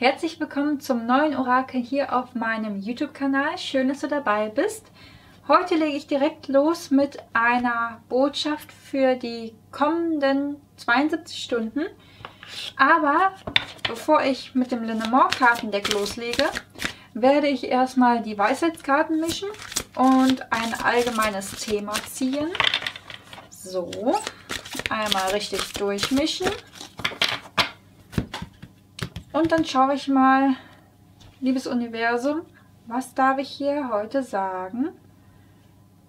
Herzlich willkommen zum neuen Orakel hier auf meinem YouTube-Kanal. Schön, dass du dabei bist. Heute lege ich direkt los mit einer Botschaft für die kommenden 72 Stunden. Aber bevor ich mit dem Lenormand-Kartendeck loslege, werde ich erstmal die Weisheitskarten mischen und ein allgemeines Thema ziehen. So, einmal richtig durchmischen. Und dann schaue ich mal, liebes Universum, was darf ich hier heute sagen?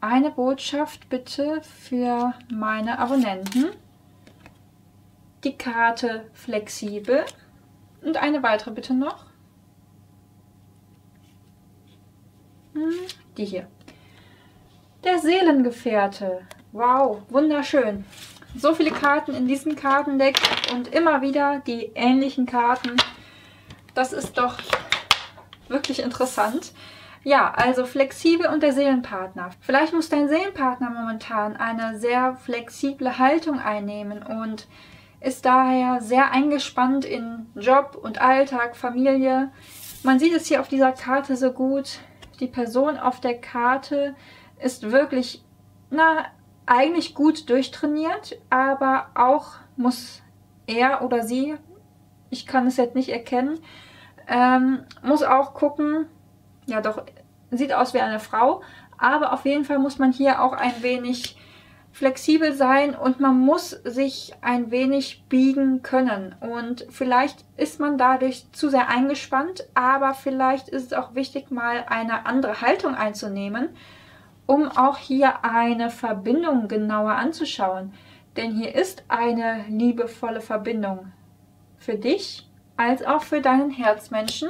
Eine Botschaft bitte für meine Abonnenten. Die Karte flexibel. Und eine weitere bitte noch. Hm, die hier. Der Seelengefährte. Wow, wunderschön. So viele Karten in diesem Kartendeck und immer wieder die ähnlichen Karten. Das ist doch wirklich interessant. Ja, also flexibel und der Seelenpartner. Vielleicht muss dein Seelenpartner momentan eine sehr flexible Haltung einnehmen und ist daher sehr eingespannt in Job und Alltag, Familie. Man sieht es hier auf dieser Karte so gut. Die Person auf der Karte ist wirklich, na, eigentlich gut durchtrainiert, aber auch muss er oder sie, ich kann es jetzt nicht erkennen, ähm, muss auch gucken, ja doch, sieht aus wie eine Frau, aber auf jeden Fall muss man hier auch ein wenig flexibel sein und man muss sich ein wenig biegen können. Und vielleicht ist man dadurch zu sehr eingespannt, aber vielleicht ist es auch wichtig, mal eine andere Haltung einzunehmen um auch hier eine Verbindung genauer anzuschauen. Denn hier ist eine liebevolle Verbindung für dich als auch für deinen Herzmenschen.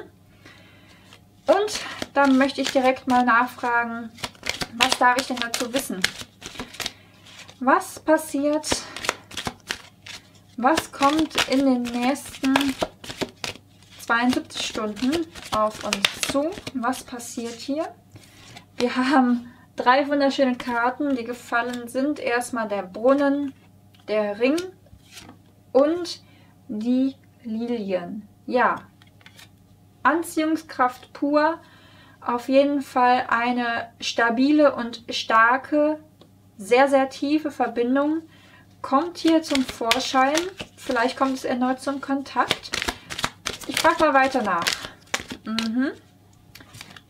Und dann möchte ich direkt mal nachfragen, was darf ich denn dazu wissen? Was passiert, was kommt in den nächsten 72 Stunden auf uns zu? Was passiert hier? Wir haben drei wunderschöne Karten, die gefallen sind. Erstmal der Brunnen, der Ring und die Lilien. Ja, Anziehungskraft pur. Auf jeden Fall eine stabile und starke, sehr, sehr tiefe Verbindung kommt hier zum Vorschein. Vielleicht kommt es erneut zum Kontakt. Ich frage mal weiter nach. Mhm.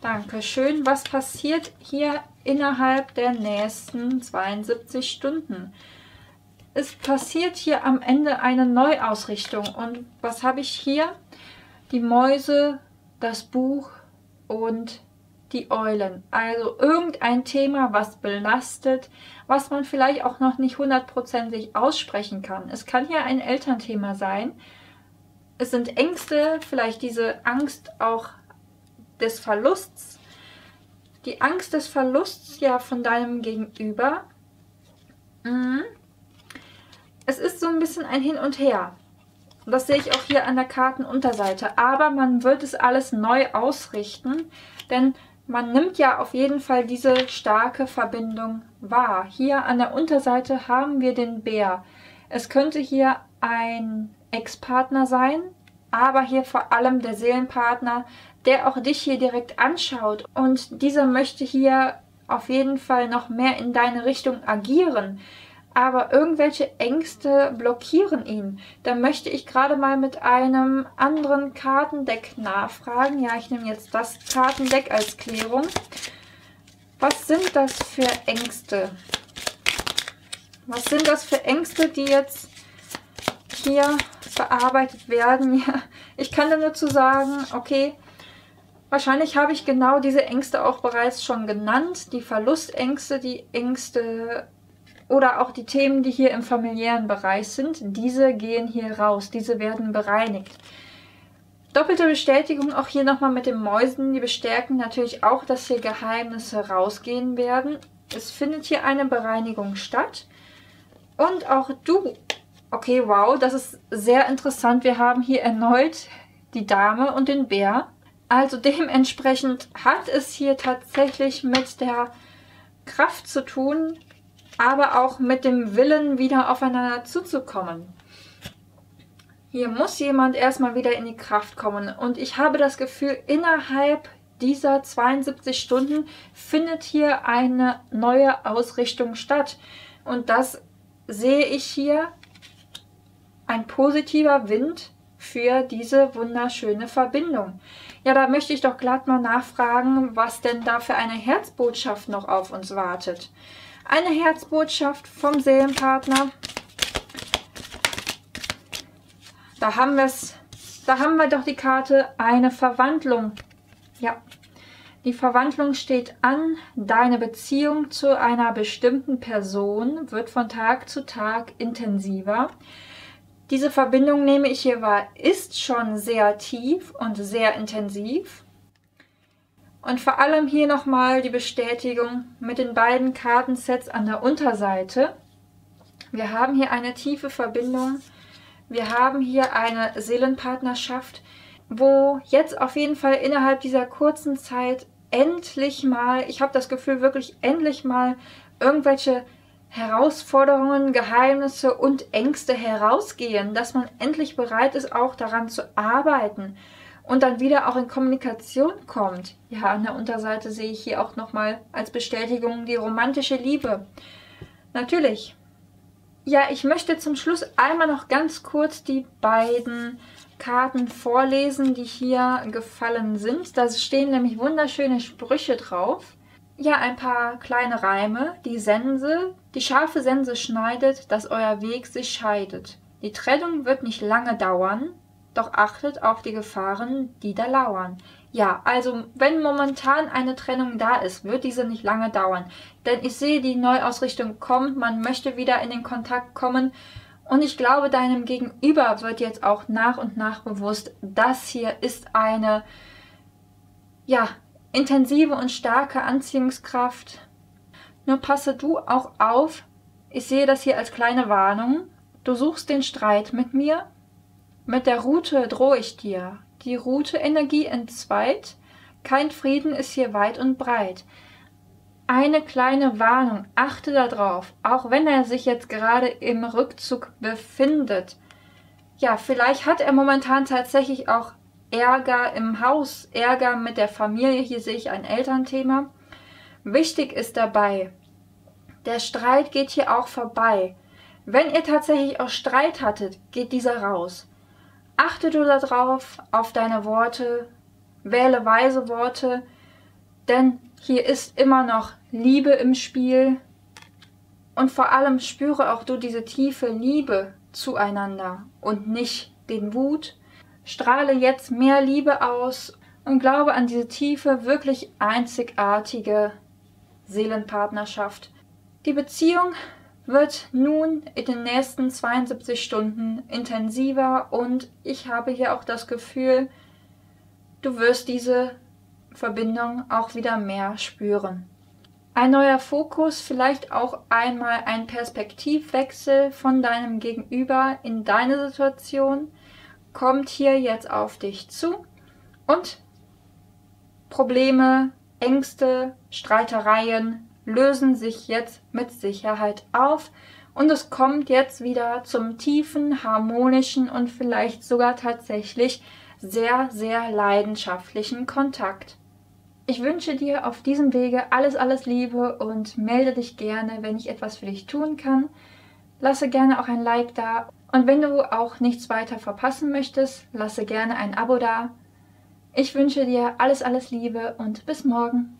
Dankeschön. Was passiert hier innerhalb der nächsten 72 Stunden? Es passiert hier am Ende eine Neuausrichtung. Und was habe ich hier? Die Mäuse, das Buch und die Eulen. Also irgendein Thema, was belastet, was man vielleicht auch noch nicht hundertprozentig aussprechen kann. Es kann hier ein Elternthema sein. Es sind Ängste, vielleicht diese Angst auch des Verlusts, die Angst des Verlusts ja von deinem Gegenüber. Mhm. Es ist so ein bisschen ein Hin und Her. Und das sehe ich auch hier an der Kartenunterseite. Aber man wird es alles neu ausrichten, denn man nimmt ja auf jeden Fall diese starke Verbindung wahr. Hier an der Unterseite haben wir den Bär. Es könnte hier ein Ex-Partner sein, aber hier vor allem der Seelenpartner, der auch dich hier direkt anschaut und dieser möchte hier auf jeden Fall noch mehr in deine Richtung agieren. Aber irgendwelche Ängste blockieren ihn. Da möchte ich gerade mal mit einem anderen Kartendeck nachfragen. Ja, ich nehme jetzt das Kartendeck als Klärung. Was sind das für Ängste? Was sind das für Ängste, die jetzt hier verarbeitet werden? Ja, ich kann da nur zu sagen, okay, Wahrscheinlich habe ich genau diese Ängste auch bereits schon genannt. Die Verlustängste, die Ängste oder auch die Themen, die hier im familiären Bereich sind. Diese gehen hier raus, diese werden bereinigt. Doppelte Bestätigung auch hier nochmal mit den Mäusen. Die bestärken natürlich auch, dass hier Geheimnisse rausgehen werden. Es findet hier eine Bereinigung statt. Und auch du. Okay, wow, das ist sehr interessant. Wir haben hier erneut die Dame und den Bär. Also dementsprechend hat es hier tatsächlich mit der Kraft zu tun, aber auch mit dem Willen, wieder aufeinander zuzukommen. Hier muss jemand erstmal wieder in die Kraft kommen. Und ich habe das Gefühl, innerhalb dieser 72 Stunden findet hier eine neue Ausrichtung statt. Und das sehe ich hier ein positiver Wind für diese wunderschöne Verbindung. Ja, da möchte ich doch glatt mal nachfragen, was denn da für eine Herzbotschaft noch auf uns wartet. Eine Herzbotschaft vom Seelenpartner. Da haben wir es. Da haben wir doch die Karte eine Verwandlung. Ja, die Verwandlung steht an. Deine Beziehung zu einer bestimmten Person wird von Tag zu Tag intensiver. Diese Verbindung nehme ich hier wahr, ist schon sehr tief und sehr intensiv. Und vor allem hier nochmal die Bestätigung mit den beiden Kartensets an der Unterseite. Wir haben hier eine tiefe Verbindung. Wir haben hier eine Seelenpartnerschaft, wo jetzt auf jeden Fall innerhalb dieser kurzen Zeit endlich mal, ich habe das Gefühl wirklich endlich mal irgendwelche Herausforderungen, Geheimnisse und Ängste herausgehen, dass man endlich bereit ist, auch daran zu arbeiten und dann wieder auch in Kommunikation kommt. Ja, an der Unterseite sehe ich hier auch nochmal als Bestätigung die romantische Liebe. Natürlich. Ja, ich möchte zum Schluss einmal noch ganz kurz die beiden Karten vorlesen, die hier gefallen sind. Da stehen nämlich wunderschöne Sprüche drauf ja ein paar kleine Reime. Die Sense, die scharfe Sense schneidet, dass euer Weg sich scheidet. Die Trennung wird nicht lange dauern, doch achtet auf die Gefahren, die da lauern. Ja, also wenn momentan eine Trennung da ist, wird diese nicht lange dauern. Denn ich sehe, die Neuausrichtung kommt, man möchte wieder in den Kontakt kommen. Und ich glaube, deinem Gegenüber wird jetzt auch nach und nach bewusst, das hier ist eine, ja, intensive und starke Anziehungskraft. Nur passe du auch auf, ich sehe das hier als kleine Warnung. Du suchst den Streit mit mir. Mit der Route drohe ich dir. Die Route-Energie entzweit. Kein Frieden ist hier weit und breit. Eine kleine Warnung, achte darauf, auch wenn er sich jetzt gerade im Rückzug befindet. Ja, vielleicht hat er momentan tatsächlich auch Ärger im Haus, Ärger mit der Familie. Hier sehe ich ein Elternthema. Wichtig ist dabei, der Streit geht hier auch vorbei. Wenn ihr tatsächlich auch Streit hattet, geht dieser raus. Achte du darauf, auf deine Worte, wähle weise Worte, denn hier ist immer noch Liebe im Spiel und vor allem spüre auch du diese tiefe Liebe zueinander und nicht den Wut, strahle jetzt mehr Liebe aus und glaube an diese tiefe, wirklich einzigartige Seelenpartnerschaft. Die Beziehung wird nun in den nächsten 72 Stunden intensiver und ich habe hier auch das Gefühl, du wirst diese Verbindung auch wieder mehr spüren. Ein neuer Fokus, vielleicht auch einmal ein Perspektivwechsel von deinem Gegenüber in deine Situation, kommt hier jetzt auf dich zu und Probleme, Ängste, Streitereien lösen sich jetzt mit Sicherheit auf und es kommt jetzt wieder zum tiefen, harmonischen und vielleicht sogar tatsächlich sehr, sehr leidenschaftlichen Kontakt. Ich wünsche dir auf diesem Wege alles, alles Liebe und melde dich gerne, wenn ich etwas für dich tun kann. Lasse gerne auch ein Like da und wenn du auch nichts weiter verpassen möchtest, lasse gerne ein Abo da. Ich wünsche dir alles, alles Liebe und bis morgen.